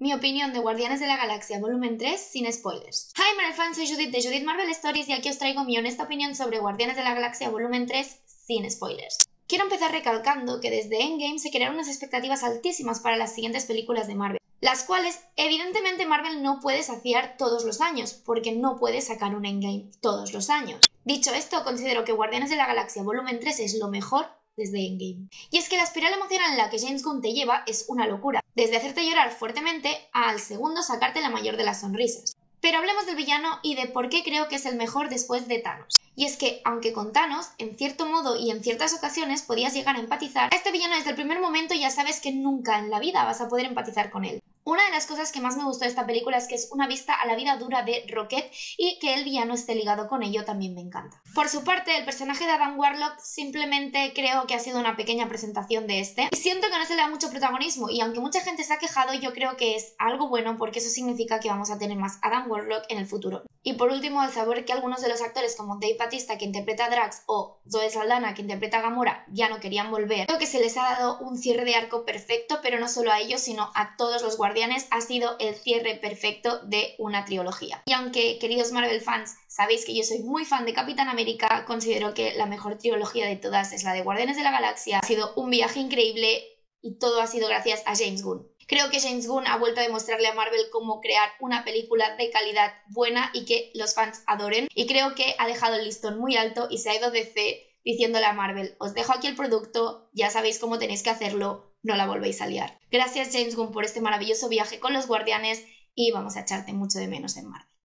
Mi opinión de Guardianes de la Galaxia Volumen 3 sin spoilers. Hi Marvel fans, soy Judith de Judith Marvel Stories y aquí os traigo mi honesta opinión sobre Guardianes de la Galaxia Volumen 3 sin spoilers. Quiero empezar recalcando que desde Endgame se crearon unas expectativas altísimas para las siguientes películas de Marvel, las cuales evidentemente Marvel no puede saciar todos los años, porque no puede sacar un Endgame todos los años. Dicho esto, considero que Guardianes de la Galaxia Volumen 3 es lo mejor desde Endgame. Y es que la espiral emocional en la que James Gunn te lleva es una locura, desde hacerte llorar fuertemente al segundo sacarte la mayor de las sonrisas. Pero hablemos del villano y de por qué creo que es el mejor después de Thanos. Y es que, aunque con Thanos, en cierto modo y en ciertas ocasiones podías llegar a empatizar, este villano desde el primer momento ya sabes que nunca en la vida vas a poder empatizar con él. Una de las cosas que más me gustó de esta película es que es una vista a la vida dura de Rocket y que el villano esté ligado con ello también me encanta. Por su parte, el personaje de Adam Warlock simplemente creo que ha sido una pequeña presentación de este. Y siento que no se le da mucho protagonismo y aunque mucha gente se ha quejado, yo creo que es algo bueno porque eso significa que vamos a tener más Adam Warlock en el futuro. Y por último, al saber que algunos de los actores como Dave Batista que interpreta a Drax o Zoe Saldana que interpreta Gamora ya no querían volver, creo que se les ha dado un cierre de arco perfecto, pero no solo a ellos, sino a todos los guardianes ha sido el cierre perfecto de una trilogía. Y aunque, queridos Marvel fans, sabéis que yo soy muy fan de Capitán América, considero que la mejor trilogía de todas es la de Guardianes de la Galaxia. Ha sido un viaje increíble y todo ha sido gracias a James Gunn. Creo que James Gunn ha vuelto a demostrarle a Marvel cómo crear una película de calidad buena y que los fans adoren. Y creo que ha dejado el listón muy alto y se ha ido de fe diciéndole a Marvel, os dejo aquí el producto, ya sabéis cómo tenéis que hacerlo, no la volvéis a liar. Gracias James Gunn por este maravilloso viaje con los guardianes y vamos a echarte mucho de menos en Marvel.